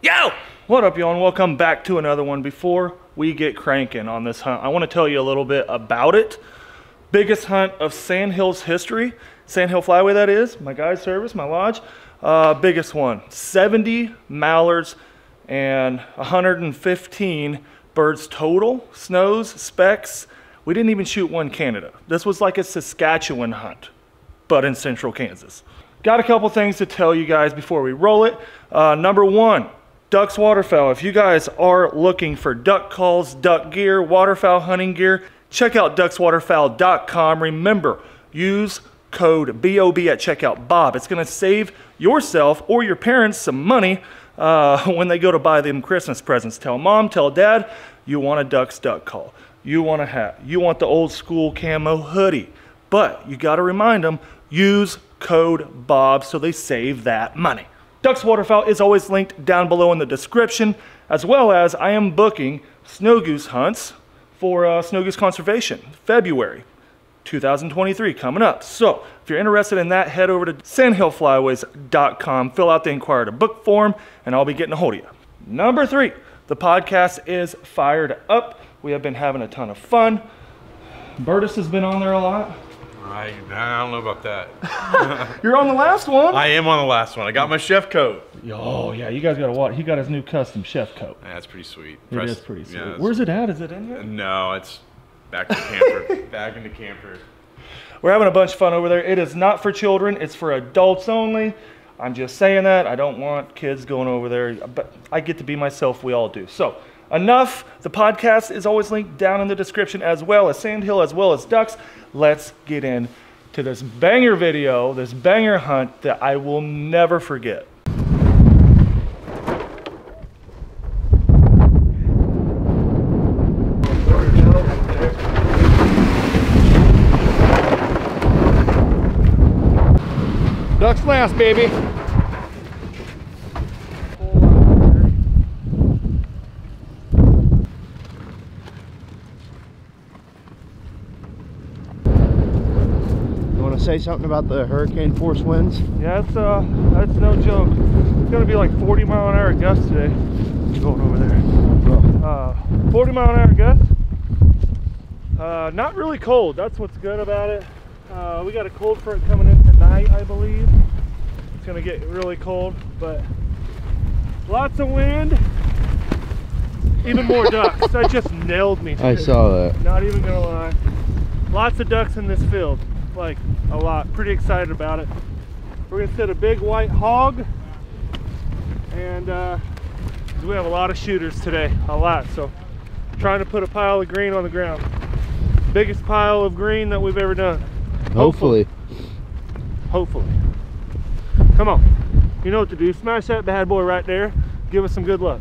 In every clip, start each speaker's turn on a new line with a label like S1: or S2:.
S1: Yo! What up, y'all, and welcome back to another one. Before we get cranking on this hunt, I want to tell you a little bit about it. Biggest hunt of Sandhills history. Sandhill Flyway, that is. My guide service, my lodge. Uh, biggest one. 70 mallards and 115 birds total. Snows, specks. We didn't even shoot one Canada. This was like a Saskatchewan hunt, but in central Kansas. Got a couple things to tell you guys before we roll it. Uh, number one, Dux Waterfowl. If you guys are looking for duck calls, duck gear, waterfowl hunting gear, check out duxwaterfowl.com. Remember, use code BOB at checkout, Bob. It's going to save yourself or your parents some money uh, when they go to buy them Christmas presents. Tell mom, tell dad, you want a Dux duck call. You want a hat. You want the old school camo hoodie. But you got to remind them, use code BOB so they save that money. Dux Waterfowl is always linked down below in the description, as well as I am booking snow goose hunts for uh, snow goose conservation, February 2023 coming up. So if you're interested in that, head over to sandhillflyways.com, fill out the inquire to book form, and I'll be getting a hold of you. Number three, the podcast is fired up. We have been having a ton of fun. Burtis has been on there a lot.
S2: I, I don't know about that.
S1: You're on the last one.
S2: I am on the last one. I got my chef coat.
S1: Oh yeah, you guys gotta watch. He got his new custom chef coat.
S2: Yeah, that's pretty sweet.
S1: It
S2: Press-
S1: is pretty sweet.
S2: yeah,
S1: Where's it at? Is it in here?
S2: No, it's back to camper. back into camper.
S1: We're having a bunch of fun over there. It is not for children. It's for adults only. I'm just saying that. I don't want kids going over there, but I get to be myself. We all do. So enough. The podcast is always linked down in the description, as well as Sandhill, as well as Dux. Let's get in to this banger video, this banger hunt that I will never forget. Ducks last, baby.
S3: Say something about the hurricane force winds?
S1: Yeah, it's uh, that's no joke. It's gonna be like 40 mile an hour gust today. Going over there. Uh, 40 mile an hour gust. Uh, not really cold. That's what's good about it. Uh, we got a cold front coming in tonight, I believe. It's gonna get really cold, but lots of wind. Even more ducks. That just nailed me.
S3: I saw that.
S1: Not even gonna lie. Lots of ducks in this field. Like a lot. Pretty excited about it. We're gonna set a big white hog. And uh, we have a lot of shooters today. A lot. So trying to put a pile of green on the ground. Biggest pile of green that we've ever done.
S3: Hopefully.
S1: Hopefully. Come on. You know what to do. Smash that bad boy right there. Give us some good luck.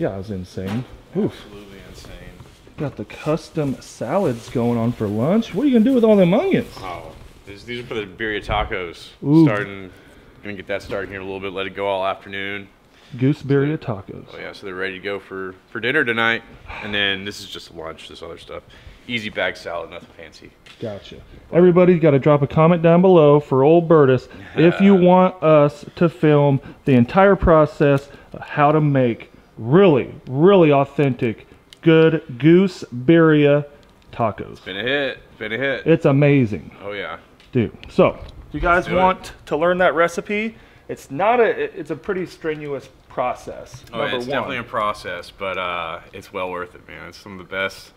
S3: Yeah,
S2: it
S3: was
S1: insane. Oof.
S2: Absolutely insane.
S1: Got the custom salads going on for lunch. What are you gonna do with all them onions?
S2: Oh, these, these are for the birria tacos.
S1: Ooh.
S2: Starting, gonna get that started here in a little bit. Let it go all afternoon.
S1: Goose birria tacos.
S2: Oh yeah, so they're ready to go for for dinner tonight. And then this is just lunch. This other stuff, easy bag salad, nothing fancy.
S1: Gotcha. Everybody's got to drop a comment down below for old Bertus if you want us to film the entire process of how to make really, really authentic, good goose birria tacos.
S2: Been a hit. Been a hit.
S1: It's amazing,
S2: Oh yeah.
S1: dude. So, if you guys
S2: do it.
S1: want to learn that recipe, it's not a. It's a pretty strenuous process.
S2: Oh, yeah, it's
S1: one.
S2: definitely a process, but uh, it's well worth it, man. It's some of the best,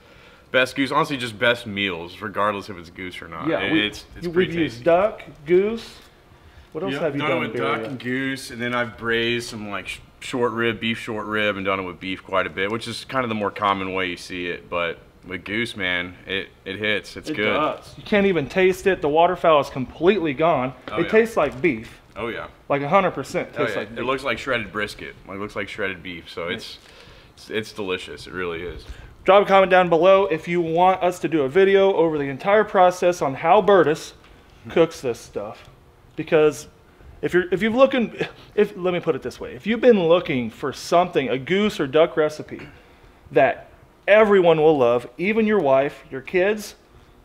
S2: best goose. Honestly, just best meals, regardless if it's goose or not.
S1: yeah,
S2: It-
S1: we,
S2: it's, it's
S1: we've used
S2: tasty.
S1: duck, goose. What else
S2: Yep,
S1: have you
S2: done,
S1: done,
S2: it with
S1: birria?
S2: duck and goose, and then I've braised some like sh- short rib, beef short rib, and done it with beef quite a bit, which is kind of the more common way you see it. But with goose, man, it it hits. It's
S1: It
S2: good.
S1: does. You can't even taste it. The waterfowl is completely gone.
S2: Oh,
S1: it
S2: yeah.
S1: tastes like beef,
S2: Oh yeah.
S1: like 100% tastes
S2: Oh, yeah.
S1: like beef.
S2: It looks like shredded brisket. Like looks like shredded beef. So it's it's, it's delicious. It really is.
S1: Drop a comment down below if you want us to do a video over the entire process on how Bertus cooks this stuff. Because if you're if you've looking if let me put it this way, if you've been looking for something, a goose or duck recipe that everyone will love, even your wife, your kids,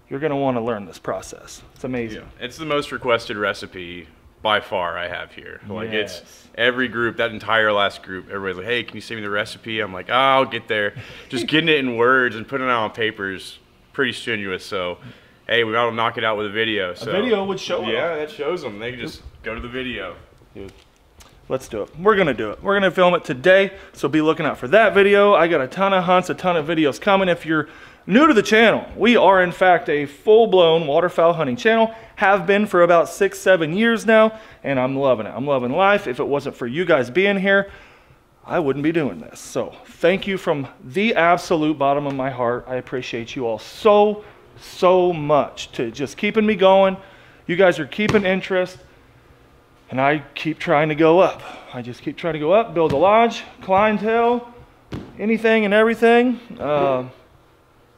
S1: you're gonna want to learn this process. It's amazing.
S2: It's the most requested recipe by far I have here. Like
S1: Yes.
S2: it's every group, that entire last group, everybody's like, "Hey, can you send me the recipe?" I'm like, oh, "I'll get there." Just getting it in words and putting it out on papers pretty strenuous. So, hey, we gotta knock it out with a video. So
S1: video would show
S2: Yeah, that shows them. They can just go to the video. Dude.
S1: Let's do it. We're gonna do it. We're gonna film it today, so be looking out for that video. I got a ton of hunts, a ton of videos coming. If you're new to the channel, we are in fact a full-blown waterfowl hunting channel. Have been for about six, seven years now, and I'm loving it. I'm loving life. If it wasn't for you guys being here, I wouldn't be doing this. So thank you from the absolute bottom of my heart. I appreciate you all so, so much to just keeping me going. You guys are keeping interest. And I keep trying to go up. I just keep trying to go up, build a lodge, clientele, anything and everything. Uh,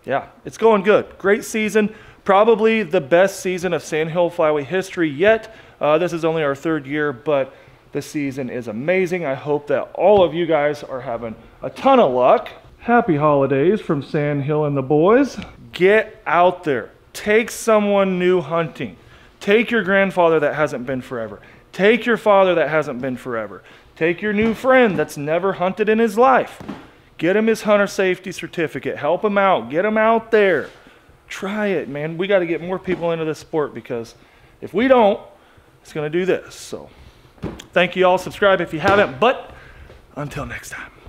S1: yeah, it's going good. Great season. Probably the best season of Sandhill Flyway history yet. Uh, this is only our third year, but the season is amazing. I hope that all of you guys are having a ton of luck. Happy holidays from Sandhill and the boys. Get out there. Take someone new hunting. Take your grandfather that hasn't been forever. Take your father that hasn't been forever. Take your new friend that's never hunted in his life. Get him his hunter safety certificate. Help him out. Get him out there. Try it, man. We got to get more people into this sport because if we don't, it's going to do this. So, thank you all. Subscribe if you haven't. But until next time.